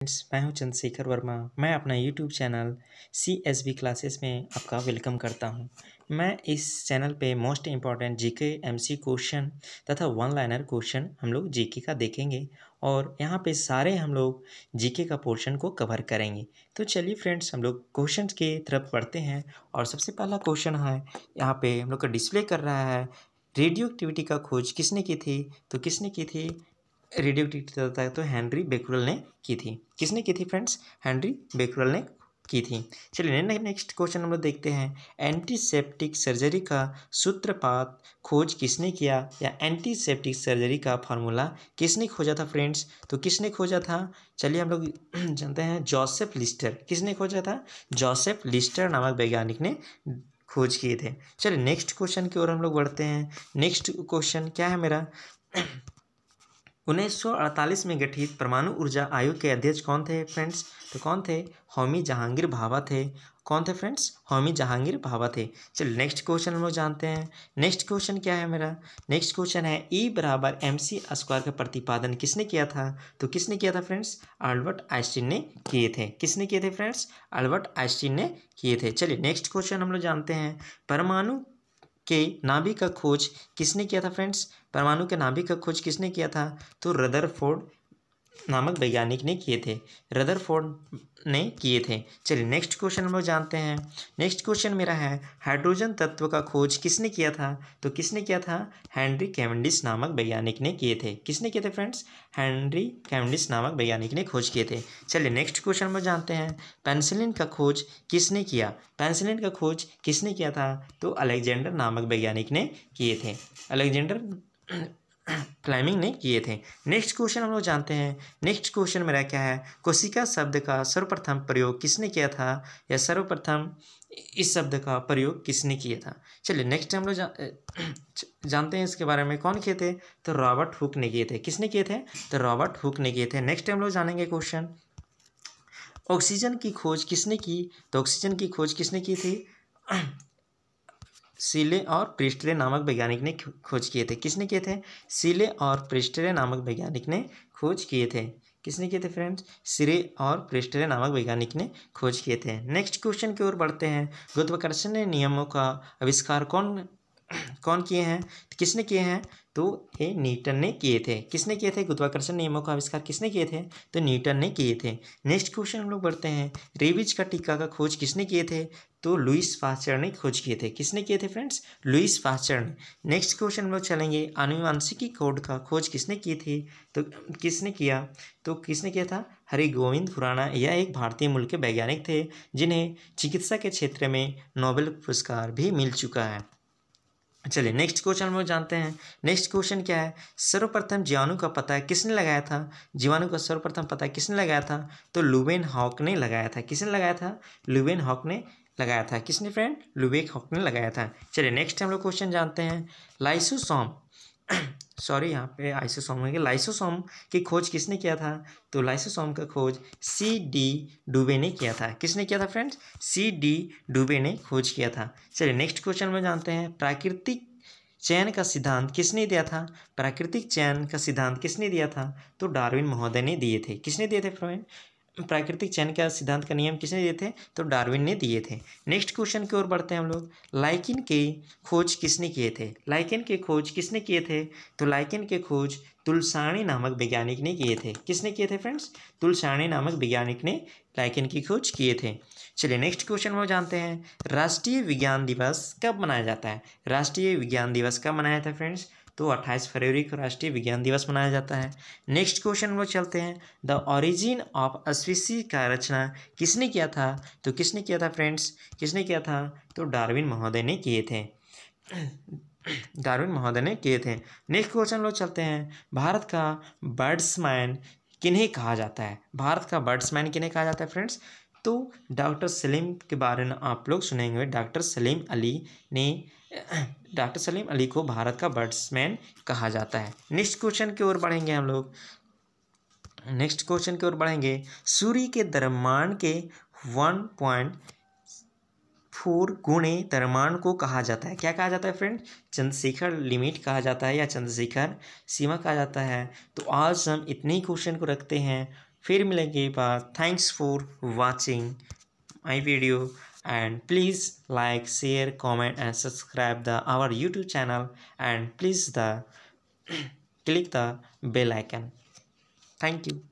Friends मैं हूँ चंद्रशेखर वर्मा। मैं अपना YouTube channel C S B classes में आपका वेलकम करता हूँ। मैं इस चैनल पे most important GK MC question तथा वन लाइनर क्वेश्चन हम लोग जीके का देखेंगे और यहाँ पे सारे हम लोग जीके का पोर्शन को कवर करेंगे। तो चलिए फ्रेंड्स हम लोग क्वेश्चन के तरफ़ बढ़ते हैं और सबसे पहला क्वेश्चन है, यहाँ पे हम लोग का डिस्प्ले कर रहा है रेडियो एक्टिविटी का खोज किसने की थी? तो किसने की थी? रेडियो एक्टिविटी तो हेनरी बेकुरल ने की थी। किसने की थी फ्रेंड्स? हेनरी बेकुरल ने की थी। चलिए नेक्स्ट क्वेश्चन हम लोग देखते हैं। एंटीसेप्टिक सर्जरी का सूत्रपात खोज किसने किया या एंटीसेप्टिक सर्जरी का फार्मूला किसने खोजा था फ्रेंड्स? तो किसने खोजा था? चलिए हम लोग जानते हैं, जोसेफ लिस्टर। किसने खोजा था? जोसेफ लिस्टर नामक वैज्ञानिक ने खोज किए थे। चलिए नेक्स्ट क्वेश्चन की ओर हम लोग बढ़ते हैं। नेक्स्ट क्वेश्चन क्या है मेरा? 1948 में गठित परमाणु ऊर्जा आयोग के अध्यक्ष कौन थे फ्रेंड्स? तो कौन थे? होमी जहांगीर भाभा थे। कौन थे फ्रेंड्स? होमी जहांगीर भाभा थे। चलिए नेक्स्ट क्वेश्चन हम लोग जानते हैं। नेक्स्ट क्वेश्चन क्या है मेरा? नेक्स्ट क्वेश्चन है ई e बराबर एम सी स्क्वायर का प्रतिपादन किसने किया था? तो किसने किया था फ्रेंड्स? अल्बर्ट आइंस्टीन ने किए थे। किसने किए थे फ्रेंड्स? अल्बर्ट आइंस्टीन ने किए थे। चलिए नेक्स्ट क्वेश्चन हम लोग जानते हैं। परमाणु के नाभिक का खोज किसने किया था फ्रेंड्स? परमाणु के नाभिक का खोज किसने किया था? तो रदरफोर्ड नामक वैज्ञानिक ने किए थे। रदरफोर्ड ने किए थे। चलिए नेक्स्ट क्वेश्चन हम लोग जानते हैं। नेक्स्ट क्वेश्चन मेरा है हाइड्रोजन तत्व का खोज किसने किया था? तो किसने किया था? हेनरी कैवेंडिस नामक वैज्ञानिक ने किए थे। किसने किए थे फ्रेंड्स हेनरी कैवेंडिस नामक वैज्ञानिक ने खोज किए थे। चलिए नेक्स्ट क्वेश्चन हम जानते हैं। पेंसिलिन का खोज किसने किया? पेंसिलिन का खोज किसने किया था? तो अलेक्जेंडर नामक वैज्ञानिक ने किए थे। अलेक्जेंडर फ्लेमिंग ने किए थे। नेक्स्ट क्वेश्चन हम लोग जानते हैं। नेक्स्ट क्वेश्चन मेरा क्या है? कोशिका शब्द का सर्वप्रथम प्रयोग किसने किया था? या सर्वप्रथम इस शब्द का प्रयोग किसने किया था? चलिए नेक्स्ट हम लोग जा, जानते हैं इसके बारे में कौन किए थे? तो रॉबर्ट हुक ने किए थे। किसने किए थे? तो रॉबर्ट हुक ने किए थे। नेक्स्ट हम लोग जानेंगे क्वेश्चन ऑक्सीजन की खोज किसने की? तो ऑक्सीजन की खोज किसने की थी? सीले और प्रिस्टरे नामक वैज्ञानिक ने खोज किए थे। किसने किए थे? सीले और प्रिस्टरे नामक वैज्ञानिक ने खोज किए थे। किसने किए थे फ्रेंड्स सिरे और प्रिस्टरे नामक वैज्ञानिक ने खोज किए थे। नेक्स्ट क्वेश्चन की ओर बढ़ते हैं। गुरुत्वाकर्षण नियमों का आविष्कार कौन कौन किए हैं? किसने किए हैं? तो ये न्यूटन ने किए थे। किसने किए थे? गुरुत्वाकर्षण नियमों का आविष्कार किसने किए थे? तो न्यूटन ने किए थे। नेक्स्ट क्वेश्चन हम लोग बढ़ते हैं। रेबिज का टीका का खोज किसने किए थे? तो लुइस फास्चर ने खोज किए थे। किसने किए थे फ्रेंड्स? लुइस फास्चर ने। नेक्स्ट क्वेश्चन हम लोग चलेंगे। आनुवांशिकी कोड का खोज किसने की थी? तो किसने किया? तो किसने किया था? हरि गोविंद खुराना यह एक भारतीय मूल के वैज्ञानिक थे, जिन्हें चिकित्सा के क्षेत्र में नोबेल पुरस्कार भी मिल चुका है। चलिए नेक्स्ट क्वेश्चन हम लोग जानते हैं। नेक्स्ट क्वेश्चन क्या है? सर्वप्रथम जीवाणु का पता है किसने लगाया था? जीवाणु का सर्वप्रथम पता है किसने लगाया था? तो लुबेन हॉक ने लगाया था। किसने लगाया था? लुबेन हॉक ने लगाया था। किसने फ्रेंड लुबेक हॉक ने लगाया था। चलिए नेक्स्ट हम लोग क्वेश्चन जानते हैं। लाइसोसोम सॉरी, यहाँ पे आइसोसोम है। लाइसोसोम की खोज किसने किया था? तो लाइसोसोम का खोज सी डी डूबे ने किया था। किसने किया था फ्रेंड्स? सी डी डूबे ने खोज किया था। चलिए नेक्स्ट क्वेश्चन में जानते हैं। प्राकृतिक चयन का सिद्धांत किसने दिया था? प्राकृतिक चयन का सिद्धांत किसने दिया था? तो डार्विन महोदय ने दिए थे। किसने दिए थे फ्रेंड? प्राकृतिक चयन का सिद्धांत का नियम किसने दिए थे? तो डार्विन ने दिए थे। नेक्स्ट क्वेश्चन की ओर बढ़ते हैं हम लोग। लाइकिन के खोज किसने किए थे? लाइकिन के खोज किसने किए थे? तो लाइकिन के खोज तुलसाणी नामक वैज्ञानिक ने किए थे। किसने किए थे फ्रेंड्स तुलसाणी नामक वैज्ञानिक ने लाइकिन की खोज किए थे। चलिए नेक्स्ट क्वेश्चन वो जानते हैं। राष्ट्रीय विज्ञान दिवस कब मनाया जाता है? राष्ट्रीय विज्ञान दिवस कब मनाया था फ्रेंड्स तो अट्ठाईस फरवरी को राष्ट्रीय विज्ञान दिवस मनाया जाता है। नेक्स्ट क्वेश्चन वो चलते हैं। द ओरिजिन ऑफ़ अस्पीसी का रचना किसने किया था? तो किसने किया था फ्रेंड्स? किसने किया था? तो डार्विन महोदय ने किए थे। डार्विन महोदय ने किए थे। नेक्स्ट क्वेश्चन लोग चलते हैं। भारत का बर्ड्समैन किन्हें कहा जाता है? भारत का बर्ड्समैन किन्हें कहा जाता है फ्रेंड्स? तो डॉक्टर सलीम के बारे में आप लोग सुनेंगे। डॉक्टर सलीम अली ने डॉक्टर सलीम अली को भारत का बैट्समैन कहा जाता है। नेक्स्ट क्वेश्चन की ओर बढ़ेंगे हम लोग। नेक्स्ट क्वेश्चन की ओर बढ़ेंगे। सूर्य के द्रव्यमान के वन पॉइंट फोर गुणे द्रव्यमान को कहा जाता है। क्या कहा जाता है फ्रेंड चंद्रशेखर लिमिट कहा जाता है या चंद्रशेखर सीमा कहा जाता है? तो आज हम इतने ही क्वेश्चन को रखते हैं। फिर मिलेंगे बात thanks for watching my video and please like share comment and subscribe the our youtube channel. And please the click the bell icon. Thank you